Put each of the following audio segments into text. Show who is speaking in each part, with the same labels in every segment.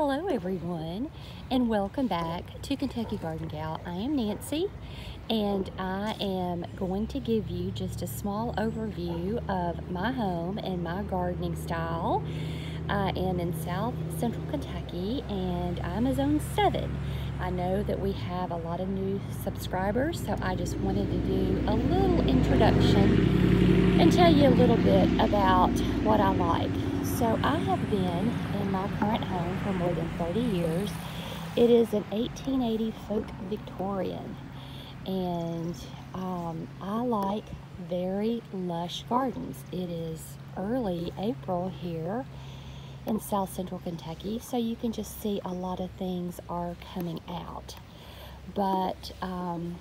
Speaker 1: Hello everyone and welcome back to Kentucky Garden Gal. I am Nancy and I am going to give you just a small overview of my home and my gardening style. I am in South Central Kentucky and I'm a zone 7. I know that we have a lot of new subscribers so I just wanted to do a little introduction and tell you a little bit about what I like. So I have been in my current home for more than 30 years. It is an 1880 folk Victorian and um, I like very lush gardens. It is early April here in South Central Kentucky so you can just see a lot of things are coming out. But um,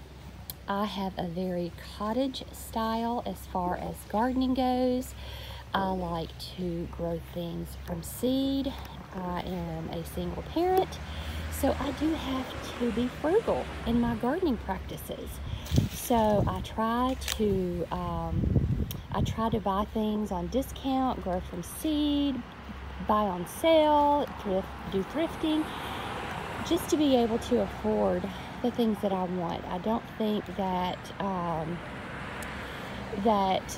Speaker 1: I have a very cottage style as far as gardening goes. I like to grow things from seed. I am a single parent, so I do have to be frugal in my gardening practices. So I try to um, I try to buy things on discount, grow from seed, buy on sale, thrift, do thrifting, just to be able to afford the things that I want. I don't think that um, that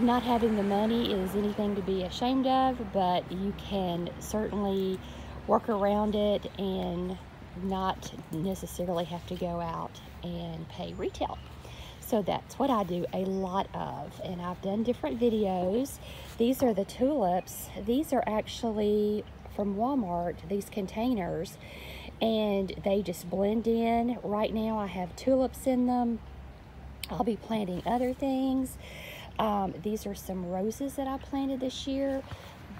Speaker 1: not having the money is anything to be ashamed of, but you can certainly work around it and not necessarily have to go out and pay retail. So that's what I do a lot of. And I've done different videos. These are the tulips. These are actually from Walmart, these containers. And they just blend in. Right now I have tulips in them. I'll be planting other things. Um, these are some roses that I planted this year.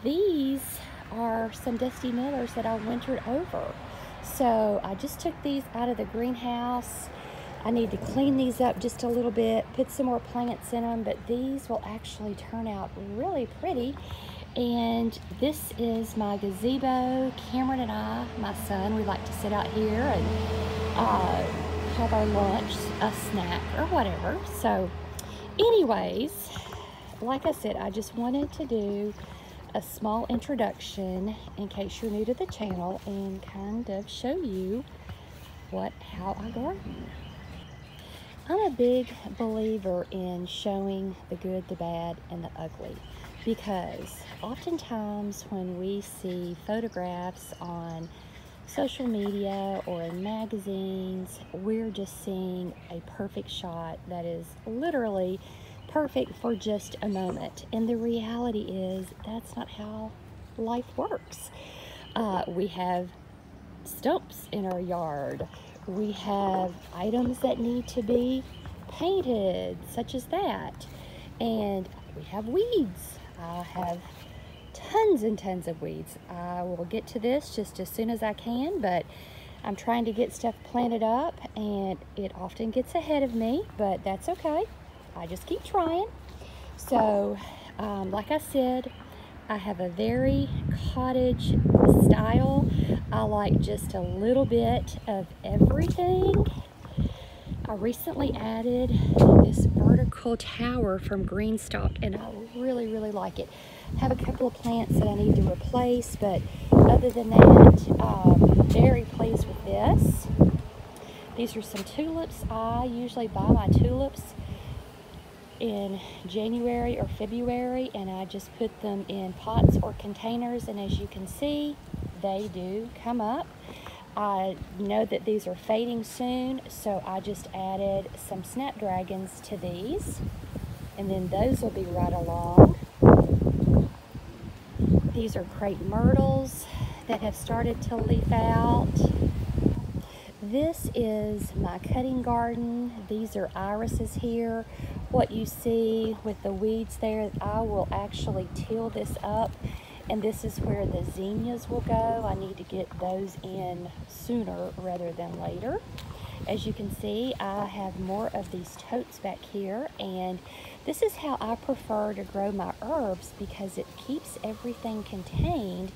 Speaker 1: These are some Dusty Millers that I wintered over. So I just took these out of the greenhouse. I need to clean these up just a little bit, put some more plants in them, but these will actually turn out really pretty. And this is my gazebo. Cameron and I, my son, we like to sit out here and uh, have our lunch, a snack, or whatever. So anyways, like I said, I just wanted to do a small introduction in case you're new to the channel and kind of show you what how I garden. I'm a big believer in showing the good, the bad, and the ugly because oftentimes when we see photographs on social media or in magazines, we're just seeing a perfect shot that is literally perfect for just a moment. And the reality is that's not how life works. Uh, we have stumps in our yard. We have items that need to be painted, such as that. And we have weeds. I have tons and tons of weeds. I will get to this just as soon as I can, but I'm trying to get stuff planted up and it often gets ahead of me, but that's okay. I just keep trying. So, um, like I said, I have a very cottage style. I like just a little bit of everything. I recently added this vertical tower from GreenStalk and I really, really like it. Have a couple of plants that I need to replace, but other than that, um, very pleased with this. These are some tulips. I usually buy my tulips in January or February and I just put them in pots or containers and as you can see, they do come up. I know that these are fading soon, so I just added some snapdragons to these. And then those will be right along. These are crepe myrtles that have started to leaf out. This is my cutting garden. These are irises here. What you see with the weeds there, I will actually till this up and this is where the zinnias will go. I need to get those in sooner rather than later. As you can see, I have more of these totes back here and this is how I prefer to grow my herbs because it keeps everything contained.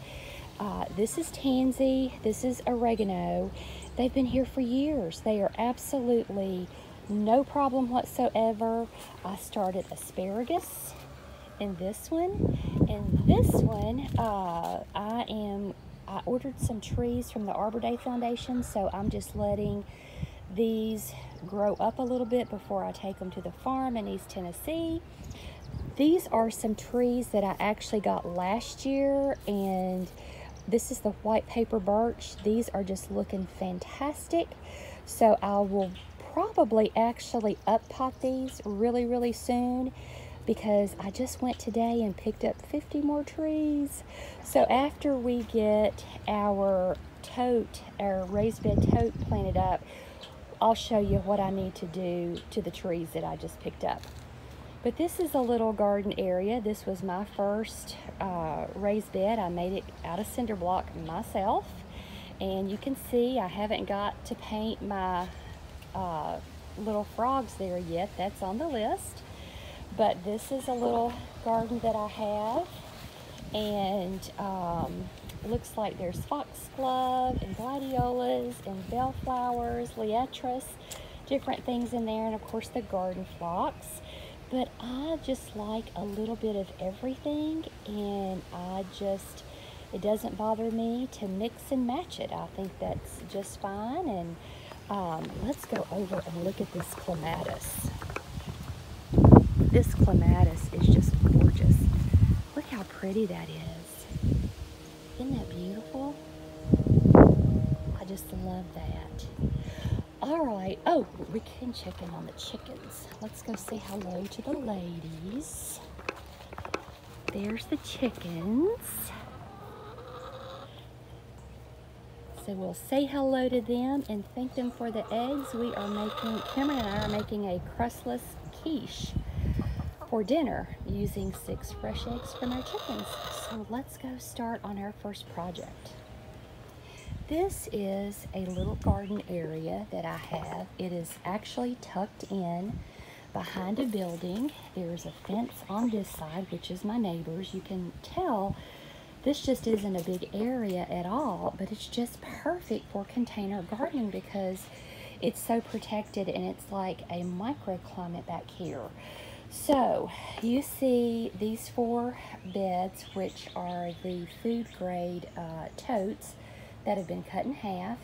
Speaker 1: Uh, this is tansy, this is oregano. They've been here for years. They are absolutely no problem whatsoever. I started asparagus in this one. And this one, uh, I am, I ordered some trees from the Arbor Day Foundation, so I'm just letting these grow up a little bit before I take them to the farm in East Tennessee. These are some trees that I actually got last year, and this is the white paper birch. These are just looking fantastic. So I will probably actually up pot these really, really soon because I just went today and picked up 50 more trees. So after we get our tote, our raised bed tote planted up, I'll show you what I need to do to the trees that I just picked up. But this is a little garden area. This was my first uh, raised bed. I made it out of cinder block myself. And you can see I haven't got to paint my uh, little frogs there yet. That's on the list. But this is a little garden that I have. And um, looks like there's foxglove and gladiolas and bellflowers, liatris, different things in there. And of course the garden phlox. But I just like a little bit of everything. And I just, it doesn't bother me to mix and match it. I think that's just fine. And um, let's go over and look at this clematis. This clematis is just gorgeous. Look how pretty that is. Isn't that beautiful? I just love that. All right. Oh, we can check in on the chickens. Let's go say hello to the ladies. There's the chickens. So we'll say hello to them and thank them for the eggs. We are making, Cameron and I are making a crustless quiche for dinner using six fresh eggs from our chickens. So let's go start on our first project. This is a little garden area that I have. It is actually tucked in behind a building. There's a fence on this side, which is my neighbor's. You can tell this just isn't a big area at all, but it's just perfect for container gardening because it's so protected and it's like a microclimate back here. So you see these four beds, which are the food grade uh, totes that have been cut in half.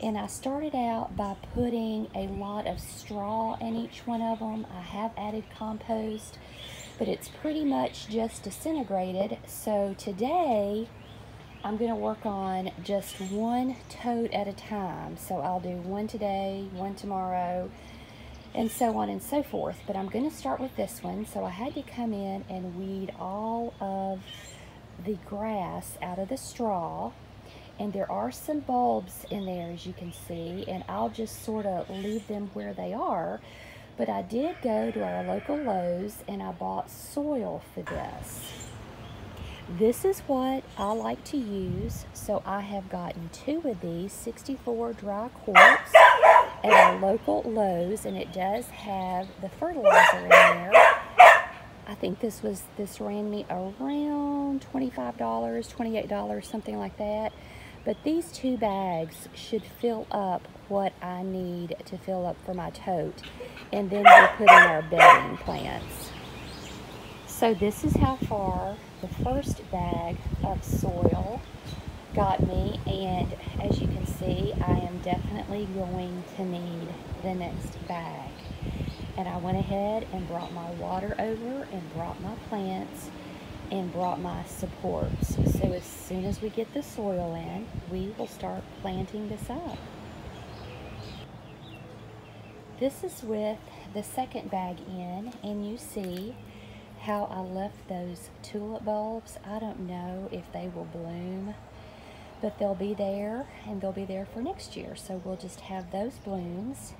Speaker 1: And I started out by putting a lot of straw in each one of them. I have added compost, but it's pretty much just disintegrated. So today, I'm going to work on just one tote at a time. So I'll do one today, one tomorrow, and so on and so forth. But I'm going to start with this one. So I had to come in and weed all of the grass out of the straw. And there are some bulbs in there, as you can see, and I'll just sort of leave them where they are. But I did go to our local Lowe's and I bought soil for this. This is what I like to use. So I have gotten two of these 64 dry quarts at our local Lowe's, and it does have the fertilizer in there. I think this was this ran me around $25, $28, something like that. But these two bags should fill up what I need to fill up for my tote. And then we'll put in our bedding plants. So this is how far the first bag of soil got me and as you can see I am definitely going to need the next bag. And I went ahead and brought my water over and brought my plants and brought my supports. So as soon as we get the soil in we will start planting this up. This is with the second bag in and you see how I left those tulip bulbs. I don't know if they will bloom but they'll be there and they'll be there for next year. So we'll just have those blooms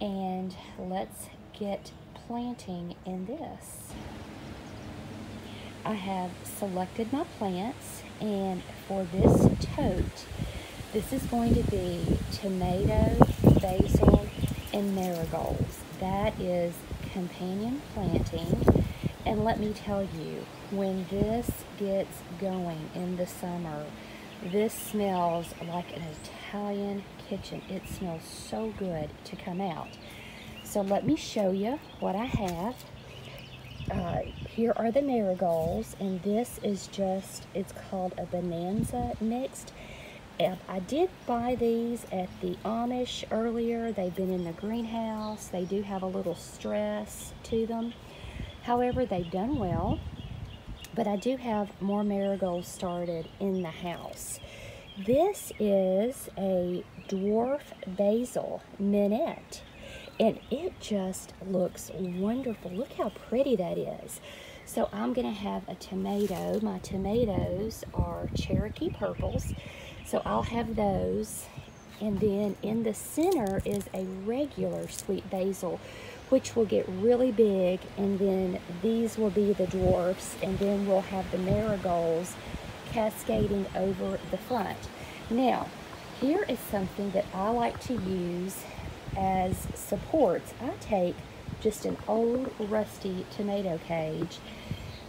Speaker 1: and let's get planting in this. I have selected my plants and for this tote, this is going to be tomato, basil, and marigolds. That is companion planting. And let me tell you, when this gets going in the summer, this smells like an Italian kitchen. It smells so good to come out. So let me show you what I have. uh, here are the marigolds, and this is just, it's called a Bonanza mixed. And I did buy these at the Amish earlier. They've been in the greenhouse. They do have a little stress to them. However, they've done well. But I do have more marigolds started in the house. This is a dwarf basil minette and it just looks wonderful. Look how pretty that is. So I'm gonna have a tomato. My tomatoes are Cherokee purples. So I'll have those. And then in the center is a regular sweet basil, which will get really big. And then these will be the dwarfs. And then we'll have the marigolds cascading over the front. Now, here is something that I like to use as supports, I take just an old rusty tomato cage.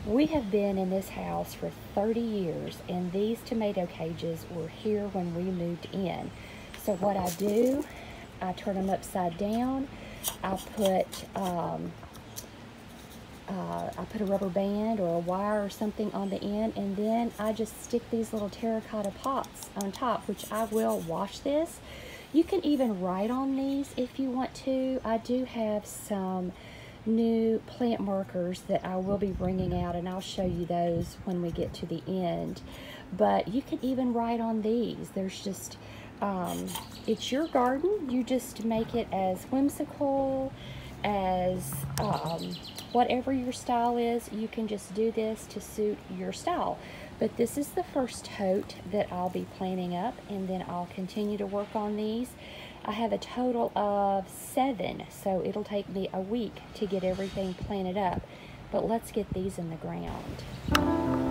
Speaker 1: We have been in this house for 30 years and these tomato cages were here when we moved in. So what I do, I turn them upside down. I put um, uh, I put a rubber band or a wire or something on the end and then I just stick these little terracotta pots on top which I will wash this you can even write on these if you want to. I do have some new plant markers that I will be bringing out and I'll show you those when we get to the end. But you can even write on these. There's just, um, it's your garden. You just make it as whimsical, as um, whatever your style is, you can just do this to suit your style. But this is the first tote that I'll be planning up and then I'll continue to work on these. I have a total of seven, so it'll take me a week to get everything planted up. But let's get these in the ground.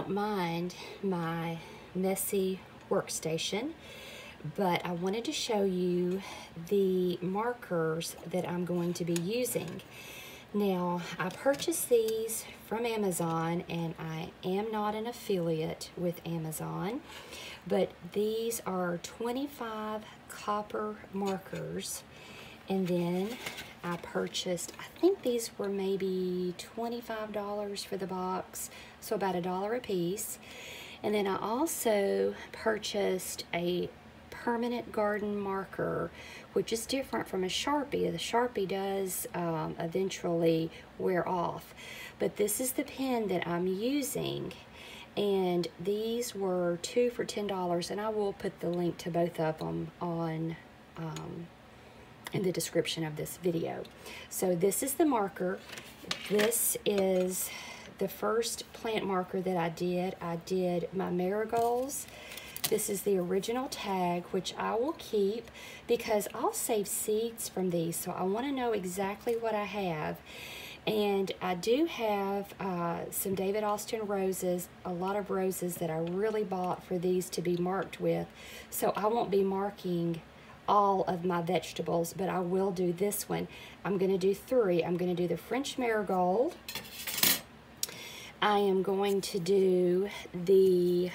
Speaker 1: Don't mind my messy workstation, but I wanted to show you the markers that I'm going to be using. Now, I purchased these from Amazon, and I am not an affiliate with Amazon, but these are 25 copper markers. And then I purchased, I think these were maybe $25 for the box, so about a dollar a piece. And then I also purchased a permanent garden marker, which is different from a Sharpie. The Sharpie does um, eventually wear off. But this is the pen that I'm using. And these were two for $10, and I will put the link to both of them on um, in the description of this video. So this is the marker. This is the first plant marker that I did. I did my marigolds. This is the original tag, which I will keep because I'll save seeds from these. So I want to know exactly what I have. And I do have uh, some David Austin roses, a lot of roses that I really bought for these to be marked with. So I won't be marking all of my vegetables, but I will do this one. I'm going to do three. I'm going to do the French marigold. I am going to do the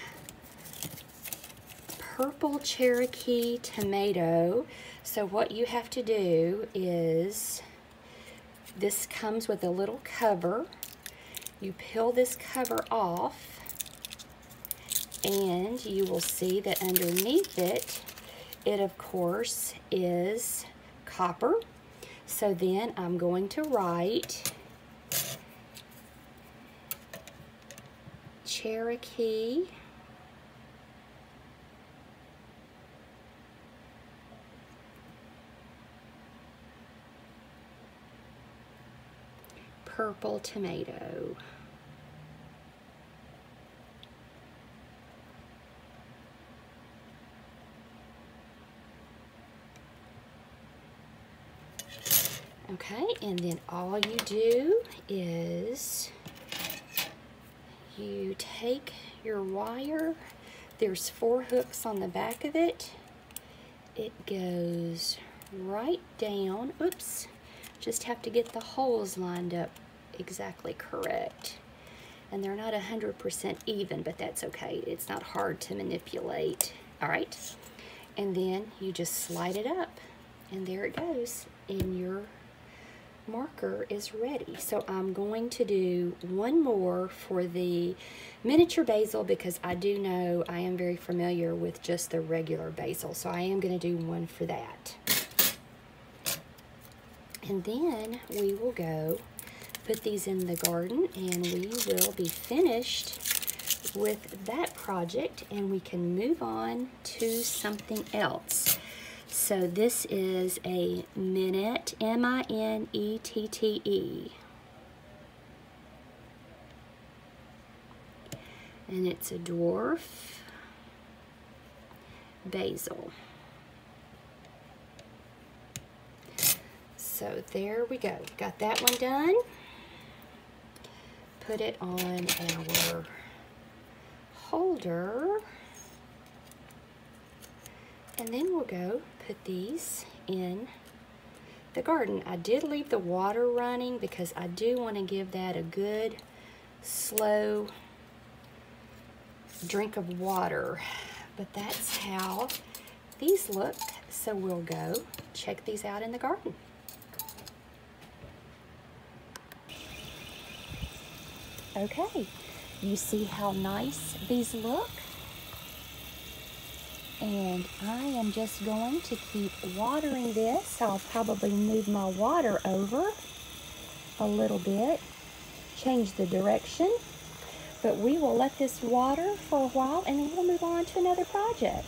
Speaker 1: purple Cherokee tomato. So what you have to do is, this comes with a little cover. You peel this cover off and you will see that underneath it it, of course, is copper. So then I'm going to write Cherokee purple tomato. Okay, and then all you do is you take your wire, there's four hooks on the back of it. It goes right down, oops, just have to get the holes lined up exactly correct. And they're not 100% even, but that's okay. It's not hard to manipulate. All right, and then you just slide it up, and there it goes in your marker is ready. So I'm going to do one more for the miniature basil because I do know I am very familiar with just the regular basil. So I am going to do one for that. And then we will go put these in the garden and we will be finished with that project and we can move on to something else. So this is a Minette, M-I-N-E-T-T-E. And it's a dwarf basil. So there we go. Got that one done. Put it on our holder. And then we'll go put these in the garden. I did leave the water running because I do want to give that a good, slow drink of water. But that's how these look. So we'll go check these out in the garden. Okay, you see how nice these look? And I am just going to keep watering this. I'll probably move my water over a little bit, change the direction, but we will let this water for a while and then we'll move on to another project.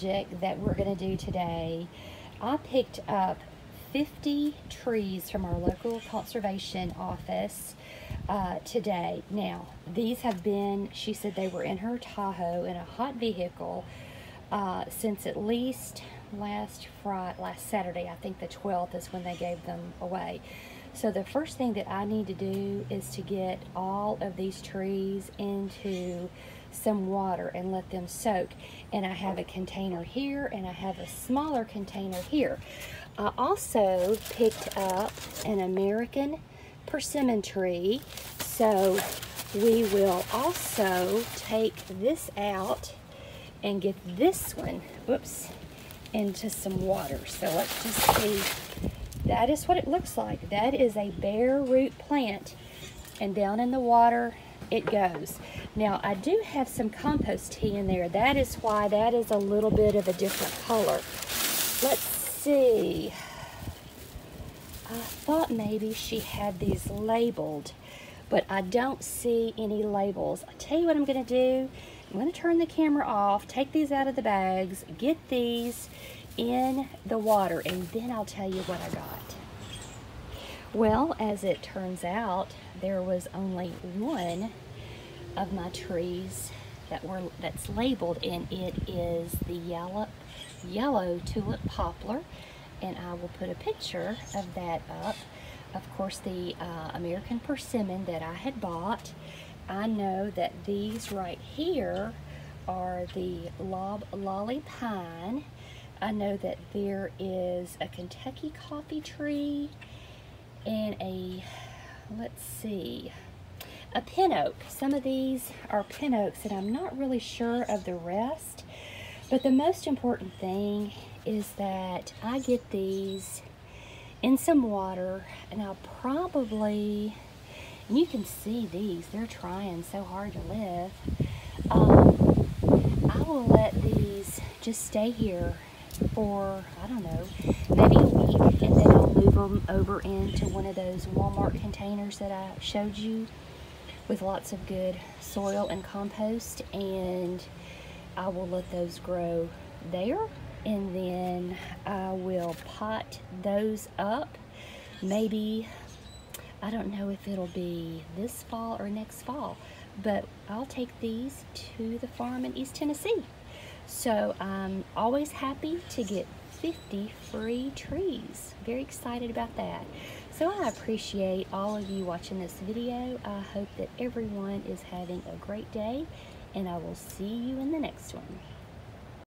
Speaker 1: Project that we're going to do today, I picked up 50 trees from our local conservation office uh, today. Now, these have been, she said they were in her Tahoe in a hot vehicle uh, since at least last Friday, last Saturday. I think the 12th is when they gave them away. So the first thing that I need to do is to get all of these trees into some water and let them soak. And I have a container here and I have a smaller container here. I also picked up an American persimmon tree. So we will also take this out and get this one, whoops, into some water. So let's just see. That is what it looks like. That is a bare root plant. And down in the water, it goes. Now, I do have some compost tea in there. That is why that is a little bit of a different color. Let's see. I thought maybe she had these labeled, but I don't see any labels. i tell you what I'm gonna do. I'm gonna turn the camera off, take these out of the bags, get these in the water, and then I'll tell you what I got. Well, as it turns out, there was only one of my trees that were that's labeled and it is the yellow yellow tulip poplar. And I will put a picture of that up. Of course the uh, American persimmon that I had bought I know that these right here are the loblolly pine. I know that there is a Kentucky coffee tree and a let's see a pin oak. Some of these are pin oaks and I'm not really sure of the rest. But the most important thing is that I get these in some water and I'll probably, and you can see these, they're trying so hard to live. Um, I will let these just stay here for, I don't know, maybe a week and then I'll move into one of those Walmart containers that I showed you with lots of good soil and compost and I will let those grow there and then I will pot those up. Maybe I don't know if it'll be this fall or next fall but I'll take these to the farm in East Tennessee. So I'm always happy to get 50 free trees very excited about that so I appreciate all of you watching this video. I hope that everyone is having a great day and I will see you in the next one.